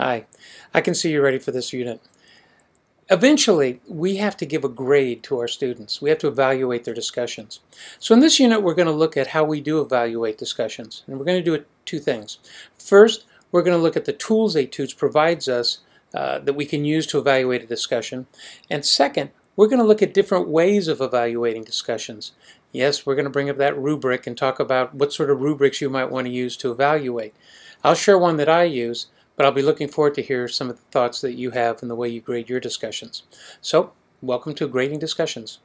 Hi, I can see you're ready for this unit. Eventually, we have to give a grade to our students. We have to evaluate their discussions. So in this unit, we're going to look at how we do evaluate discussions. And we're going to do two things. First, we're going to look at the tools Etudes provides us uh, that we can use to evaluate a discussion. And second, we're going to look at different ways of evaluating discussions. Yes, we're going to bring up that rubric and talk about what sort of rubrics you might want to use to evaluate. I'll share one that I use, but I'll be looking forward to hear some of the thoughts that you have and the way you grade your discussions. So, welcome to Grading Discussions.